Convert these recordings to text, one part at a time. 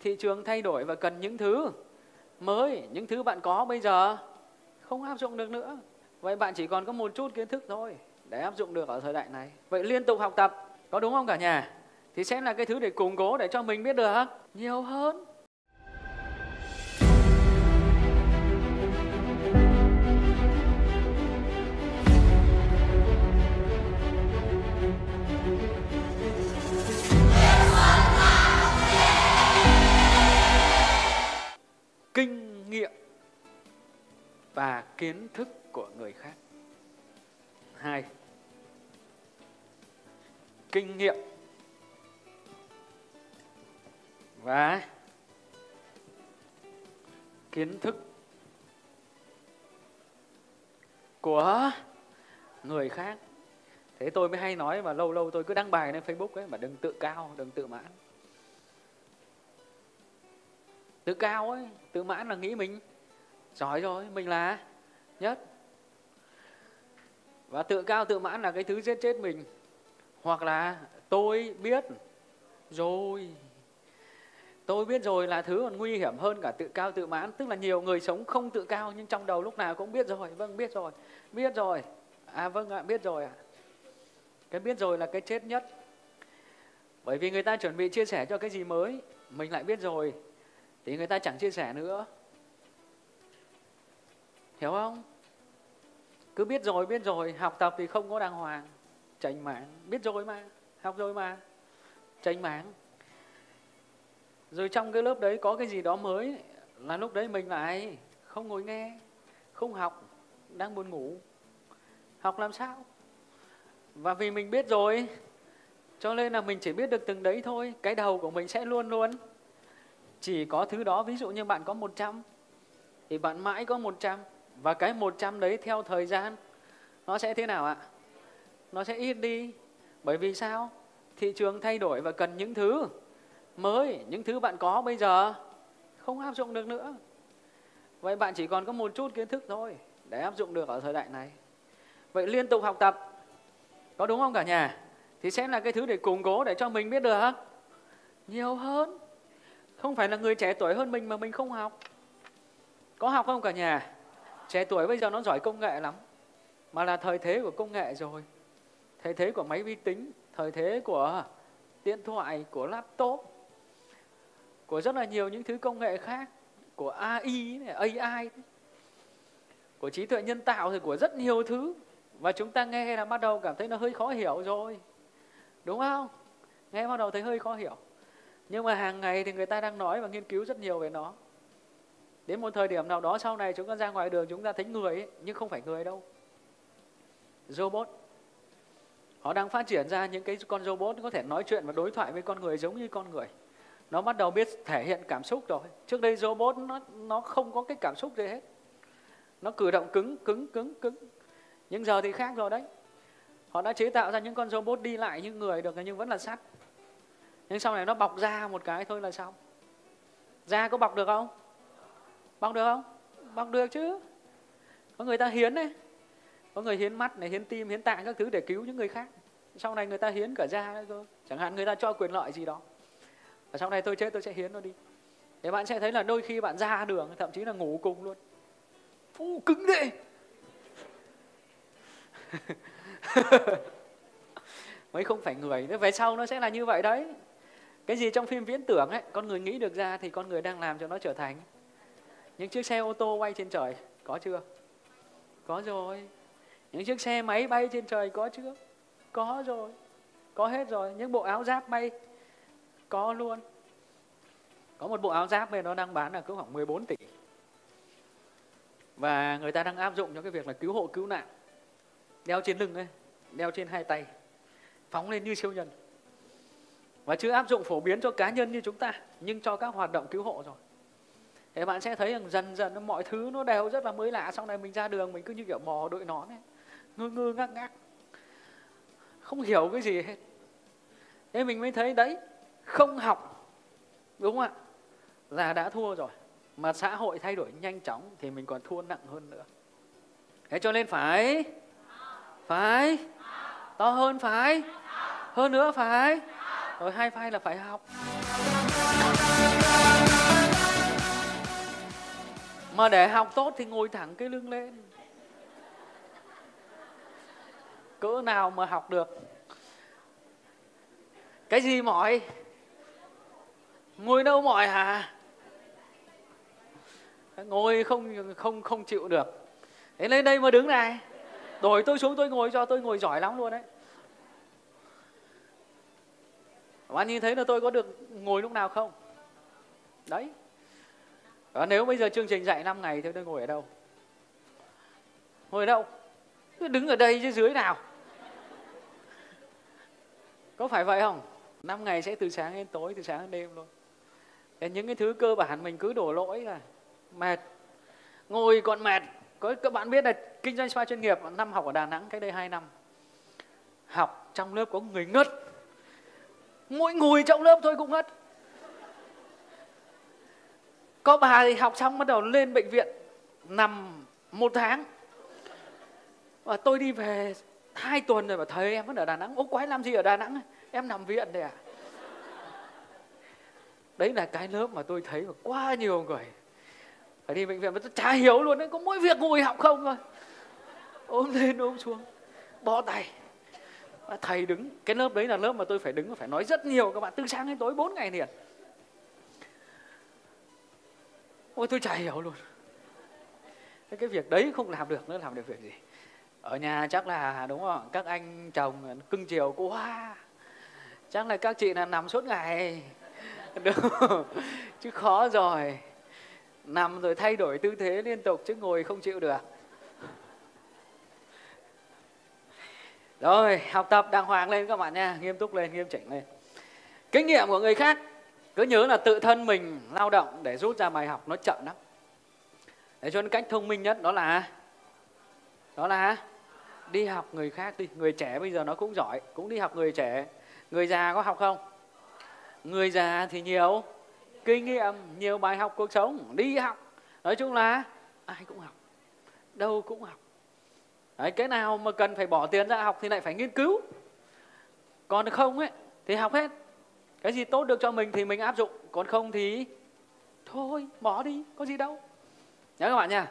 thị trường thay đổi và cần những thứ mới, những thứ bạn có bây giờ, không áp dụng được nữa. Vậy bạn chỉ còn có một chút kiến thức thôi để áp dụng được ở thời đại này. Vậy liên tục học tập, có đúng không cả nhà? Thì sẽ là cái thứ để củng cố để cho mình biết được. Nhiều hơn. Kiến thức của người khác. Hai, kinh nghiệm. Và kiến thức của người khác. Thế tôi mới hay nói mà lâu lâu tôi cứ đăng bài lên facebook ấy, mà đừng tự cao, đừng tự mãn. Tự cao ấy, tự mãn là nghĩ mình giỏi rồi, mình là nhất. Và tự cao tự mãn là cái thứ giết chết mình. Hoặc là tôi biết rồi. Tôi biết rồi là thứ còn nguy hiểm hơn cả tự cao tự mãn. Tức là nhiều người sống không tự cao nhưng trong đầu lúc nào cũng biết rồi. Vâng biết rồi. Biết rồi. À vâng ạ, biết rồi ạ. Cái biết rồi là cái chết nhất. Bởi vì người ta chuẩn bị chia sẻ cho cái gì mới, mình lại biết rồi, thì người ta chẳng chia sẻ nữa hiểu không? Cứ biết rồi biết rồi. Học tập thì không có đàng hoàng. Tranh mạng biết rồi mà. Học rồi mà. Tranh mạng rồi trong cái lớp đấy có cái gì đó mới là lúc đấy mình lại không ngồi nghe, không học, đang buồn ngủ. Học làm sao? Và vì mình biết rồi, cho nên là mình chỉ biết được từng đấy thôi. Cái đầu của mình sẽ luôn luôn chỉ có thứ đó. Ví dụ như bạn có 100 thì bạn mãi có 100 và cái 100 đấy theo thời gian nó sẽ thế nào ạ? Nó sẽ ít đi. Bởi vì sao? Thị trường thay đổi và cần những thứ mới, những thứ bạn có bây giờ không áp dụng được nữa. Vậy bạn chỉ còn có một chút kiến thức thôi để áp dụng được ở thời đại này. Vậy liên tục học tập có đúng không cả nhà? Thì sẽ là cái thứ để củng cố để cho mình biết được nhiều hơn. Không phải là người trẻ tuổi hơn mình mà mình không học. Có học không cả nhà? Trẻ tuổi bây giờ nó giỏi công nghệ lắm. Mà là thời thế của công nghệ rồi. Thời thế của máy vi tính, thời thế của điện thoại, của laptop, của rất là nhiều những thứ công nghệ khác, của AI, này, AI, của trí tuệ nhân tạo thì của rất nhiều thứ. Và chúng ta nghe là bắt đầu cảm thấy nó hơi khó hiểu rồi. Đúng không? Nghe bắt đầu thấy hơi khó hiểu nhưng mà hàng ngày thì người ta đang nói và nghiên cứu rất nhiều về nó đến một thời điểm nào đó sau này chúng ta ra ngoài đường chúng ta thấy người ấy, nhưng không phải người đâu. Robot. Họ đang phát triển ra những cái con robot có thể nói chuyện và đối thoại với con người giống như con người. Nó bắt đầu biết thể hiện cảm xúc rồi. Trước đây robot nó nó không có cái cảm xúc gì hết. Nó cử động cứng cứng cứng cứng. Nhưng giờ thì khác rồi đấy. Họ đã chế tạo ra những con robot đi lại như người được nhưng vẫn là sắt. Nhưng sau này nó bọc ra một cái thôi là xong. Da có bọc được không? Bóc được không? Bóc được chứ. Có người ta hiến đấy. Có người hiến mắt này hiến tim hiến tạng các thứ để cứu những người khác. Sau này người ta hiến cả da đấy cơ chẳng hạn người ta cho quyền lợi gì đó. Và sau này tôi chết tôi sẽ hiến nó đi. Thì bạn sẽ thấy là đôi khi bạn ra đường thậm chí là ngủ cùng luôn. Ô, cứng đấy. Mới không phải người nữa về sau nó sẽ là như vậy đấy. Cái gì trong phim viễn tưởng ấy con người nghĩ được ra thì con người đang làm cho nó trở thành những chiếc xe ô tô bay trên trời, có chưa? Có rồi. Những chiếc xe máy bay trên trời, có chưa? Có rồi. Có hết rồi. Những bộ áo giáp bay, có luôn. Có một bộ áo giáp này nó đang bán là cứ khoảng 14 tỷ. Và người ta đang áp dụng cho cái việc là cứu hộ, cứu nạn. Đeo trên lưng ấy, đeo trên hai tay. Phóng lên như siêu nhân. Và chưa áp dụng phổ biến cho cá nhân như chúng ta, nhưng cho các hoạt động cứu hộ rồi thế bạn sẽ thấy rằng dần dần mọi thứ nó đều rất là mới lạ, sau này mình ra đường mình cứ như kiểu bò đội nón ấy, ngơ ngơ ngác ngác, không hiểu cái gì hết. Thế mình mới thấy đấy, không học, đúng không ạ? Là đã thua rồi, mà xã hội thay đổi nhanh chóng thì mình còn thua nặng hơn nữa. Thế cho nên phải phải, to hơn phải, hơn nữa phải. Rồi hai vai là phải học. Mà để học tốt thì ngồi thẳng cái lưng lên. Cỡ nào mà học được. Cái gì mỏi ngồi đâu mỏi hả? Ngồi không không không chịu được. Thế lên đây mà đứng này, đổi tôi xuống tôi ngồi cho, tôi ngồi giỏi lắm luôn đấy. Bạn nhìn thấy là tôi có được ngồi lúc nào không? Đấy đó, nếu bây giờ chương trình dạy 5 ngày thì tôi ngồi ở đâu? Ngồi ở đâu? Đứng ở đây chứ dưới nào? Có phải vậy không? 5 ngày sẽ từ sáng đến tối từ sáng đến đêm luôn. Thế những cái thứ cơ bản mình cứ đổ lỗi là mệt. Ngồi còn mệt. Có các bạn biết là kinh doanh spa chuyên nghiệp năm học ở Đà Nẵng cách đây 2 năm. Học trong lớp có người ngất. Mỗi ngồi trong lớp thôi cũng ngất có bà thì học xong bắt đầu lên bệnh viện, nằm một tháng. Và tôi đi về hai tuần rồi mà thấy em vẫn ở Đà Nẵng. Ố quái làm gì ở Đà Nẵng? Em nằm viện đây à? Đấy là cái lớp mà tôi thấy mà quá nhiều người phải đi bệnh viện. Mà tôi chả hiểu luôn đấy, có mỗi việc ngồi học không thôi. Ôm lên, ôm xuống, bó tay. Và thầy đứng, cái lớp đấy là lớp mà tôi phải đứng phải nói rất nhiều. Các bạn, từ sáng đến tối 4 ngày liền ôi, tôi chả hiểu luôn. Cái việc đấy không làm được nữa, làm được việc gì? Ở nhà chắc là, đúng không? Các anh chồng cưng chiều quá. Chắc là các chị là nằm suốt ngày. Đúng chứ khó rồi. Nằm rồi thay đổi tư thế liên tục chứ ngồi không chịu được. Rồi, học tập đàng hoàng lên các bạn nha. Nghiêm túc lên, nghiêm chỉnh lên. Kinh nghiệm của người khác cứ nhớ là tự thân mình lao động để rút ra bài học nó chậm lắm. Để cho nên cách thông minh nhất đó là đó là đi học người khác đi. Người trẻ bây giờ nó cũng giỏi cũng đi học người trẻ. Người già có học không? Người già thì nhiều kinh nghiệm nhiều bài học cuộc sống đi học. Nói chung là ai cũng học đâu cũng học. Đấy, cái nào mà cần phải bỏ tiền ra học thì lại phải nghiên cứu. Còn không ấy thì học hết cái gì tốt được cho mình thì mình áp dụng còn không thì thôi bỏ đi có gì đâu. Nhớ các bạn nha.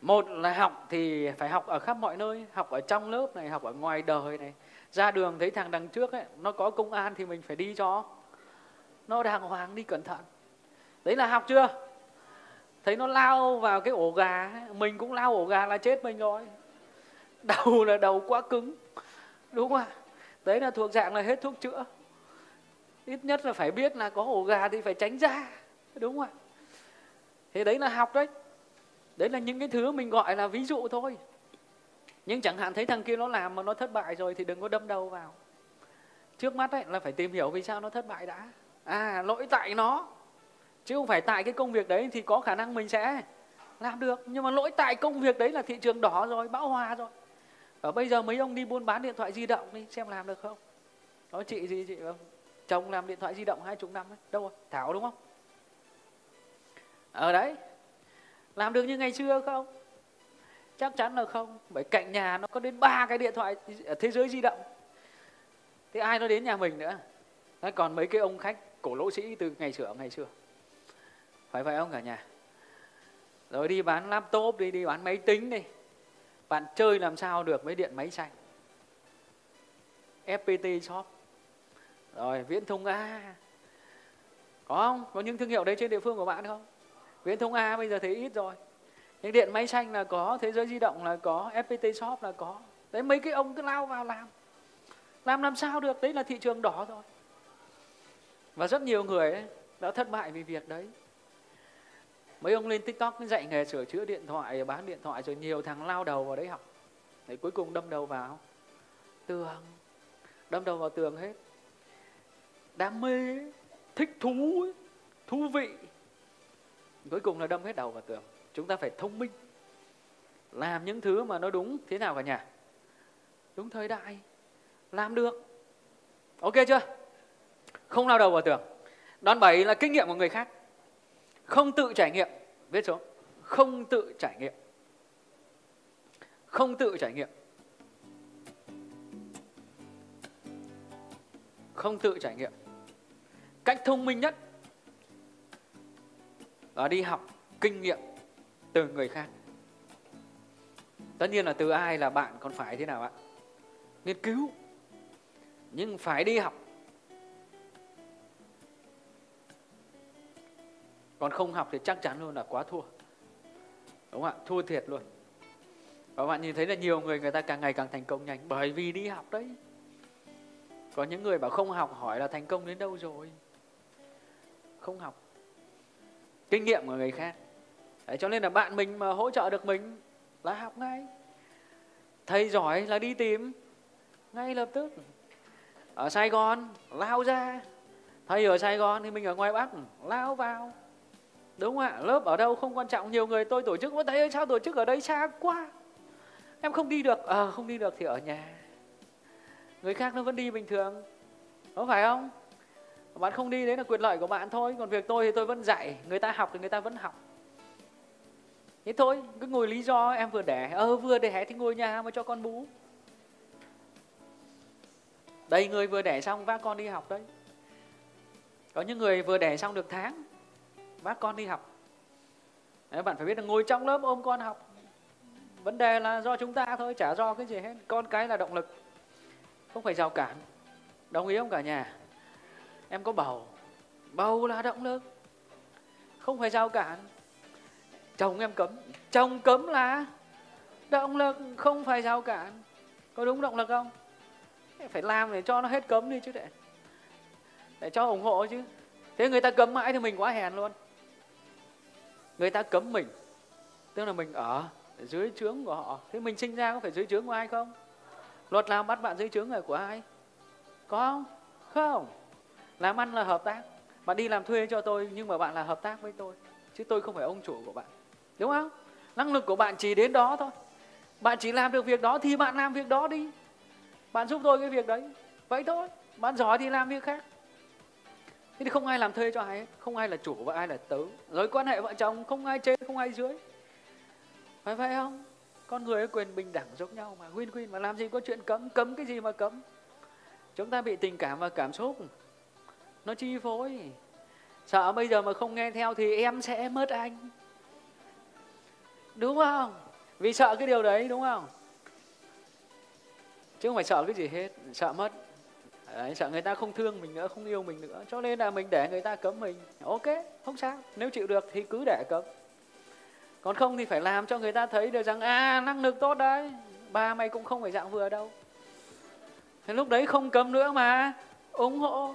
Một là học thì phải học ở khắp mọi nơi học ở trong lớp này học ở ngoài đời này. Ra đường thấy thằng đằng trước ấy nó có công an thì mình phải đi cho nó đàng hoàng đi cẩn thận. Đấy là học chưa? Thấy nó lao vào cái ổ gà ấy, mình cũng lao ổ gà là chết mình rồi. Đầu là đầu quá cứng đúng không ạ? Đấy là thuộc dạng là hết thuốc chữa ít nhất là phải biết là có ổ gà thì phải tránh ra, đúng không ạ? Thế đấy là học đấy. Đấy là những cái thứ mình gọi là ví dụ thôi. Nhưng chẳng hạn thấy thằng kia nó làm mà nó thất bại rồi thì đừng có đâm đầu vào. Trước mắt ấy là phải tìm hiểu vì sao nó thất bại đã. À lỗi tại nó. Chứ không phải tại cái công việc đấy thì có khả năng mình sẽ làm được. Nhưng mà lỗi tại công việc đấy là thị trường đỏ rồi, bão hòa rồi. Và bây giờ mấy ông đi buôn bán điện thoại di động đi, xem làm được không? Có chị gì chị không? Chồng làm điện thoại di động hai chục năm ấy đâu rồi thảo đúng không? Ở đấy. Làm được như ngày xưa không? Chắc chắn là không bởi cạnh nhà nó có đến ba cái điện thoại ở ờ, thế giới di động. Thế ai nó đến nhà mình nữa? Đấy, còn mấy cái ông khách cổ lỗ sĩ từ ngày xưa ngày xưa. Phải vậy không cả nhà? Rồi đi bán laptop đi đi bán máy tính đi. Bạn chơi làm sao được với điện máy xanh? FPT shop rồi viễn thông A. Có không? Có những thương hiệu đấy trên địa phương của bạn không? Viễn thông A bây giờ thấy ít rồi. Nhưng điện máy xanh là có thế giới di động là có FPT shop là có. Đấy mấy cái ông cứ lao vào làm. Làm làm sao được? Đấy là thị trường đỏ rồi và rất nhiều người ấy, đã thất bại vì việc đấy. Mấy ông lên tiktok dạy nghề sửa chữa điện thoại bán điện thoại rồi nhiều thằng lao đầu vào đấy học. Để cuối cùng đâm đầu vào. Tường. Đâm đầu vào tường hết đam mê, thích thú thú vị. Cuối cùng là đâm hết đầu vào tường. Chúng ta phải thông minh. Làm những thứ mà nó đúng thế nào cả nhà? Đúng thời đại. Làm được. Ok chưa? Không lao đầu vào tường. Đoạn 7 là kinh nghiệm của người khác. Không tự trải nghiệm. Viết xuống. Không tự trải nghiệm. Không tự trải nghiệm. Không tự trải nghiệm cách thông minh nhất là đi học kinh nghiệm từ người khác. Tất nhiên là từ ai là bạn, còn phải thế nào ạ? Nghiên cứu. Nhưng phải đi học. Còn không học thì chắc chắn luôn là quá thua. Đúng không ạ? Thua thiệt luôn. Và bạn nhìn thấy là nhiều người người ta càng ngày càng thành công nhanh. Bởi vì đi học đấy. Có những người bảo không học hỏi là thành công đến đâu rồi? Không học. Kinh nghiệm của người khác. Đấy, cho nên là bạn mình mà hỗ trợ được mình là học ngay. Thầy giỏi là đi tìm. Ngay lập tức. Ở sài gòn lao ra. Thầy ở sài gòn thì mình ở ngoài bắc lao vào. Đúng không ạ? Lớp ở đâu không quan trọng nhiều người tôi tổ chức thầy ơi sao tổ chức ở đây xa quá? Em không đi được. Ờ à, không đi được thì ở nhà. Người khác nó vẫn đi bình thường. Có phải không? Bạn không đi đấy là quyền lợi của bạn thôi còn việc tôi thì tôi vẫn dạy người ta học thì người ta vẫn học. Thế thôi cứ ngồi lý do em vừa đẻ ờ vừa đẻ thì ngồi nhà mà cho con bú. Đây người vừa đẻ xong vác con đi học đấy. Có những người vừa đẻ xong được tháng vác con đi học. Đấy, bạn phải biết là ngồi trong lớp ôm con học. Vấn đề là do chúng ta thôi chả do cái gì hết. Con cái là động lực không phải rào cản. Đồng ý không cả nhà? Em có bầu. Bầu là động lực. Không phải rào cản. Chồng em cấm. Chồng cấm là động lực, không phải rào cản. Có đúng động lực không? Phải làm để cho nó hết cấm đi chứ để để cho ủng hộ chứ. Thế người ta cấm mãi thì mình quá hèn luôn. Người ta cấm mình, tức là mình ở dưới trướng của họ. Thế mình sinh ra có phải dưới trướng của ai không? Luật nào bắt bạn dưới trướng người của ai? Có không? Không làm ăn là hợp tác. Bạn đi làm thuê cho tôi, nhưng mà bạn là hợp tác với tôi, chứ tôi không phải ông chủ của bạn. Đúng không? Năng lực của bạn chỉ đến đó thôi. Bạn chỉ làm được việc đó thì bạn làm việc đó đi. Bạn giúp tôi cái việc đấy. Vậy thôi. Bạn giỏi thì làm việc khác. Thế thì không ai làm thuê cho ai hết. Không ai là chủ và ai là tớ. Rồi quan hệ vợ chồng, không ai trên không ai dưới. Phải vậy không? Con người có quyền bình đẳng giống nhau mà. Win win mà. Làm gì có chuyện cấm cấm cái gì mà cấm. Chúng ta bị tình cảm và cảm xúc nó chi phối. Sợ bây giờ mà không nghe theo thì em sẽ mất anh. Đúng không? Vì sợ cái điều đấy đúng không? Chứ không phải sợ cái gì hết sợ mất. Đấy, sợ người ta không thương mình nữa không yêu mình nữa. Cho nên là mình để người ta cấm mình. Ok không sao. Nếu chịu được thì cứ để cấm. Còn không thì phải làm cho người ta thấy được rằng à năng lực tốt đấy. Ba mày cũng không phải dạng vừa đâu. Thì lúc đấy không cấm nữa mà. Ủng hộ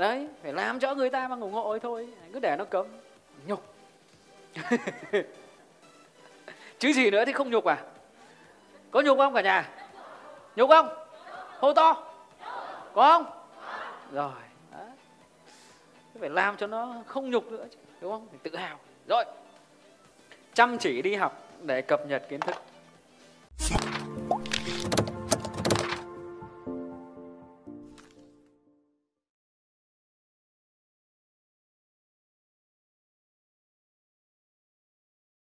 đấy, phải làm cho người ta bằng ủng hộ ấy thôi, cứ để nó cấm. Nhục. Chứ gì nữa thì không nhục à? Có nhục không cả nhà? Nhục không? Hô to. Có không? Rồi, đấy. phải làm cho nó không nhục nữa chứ, đúng không? Phải tự hào. Rồi, chăm chỉ đi học để cập nhật kiến thức.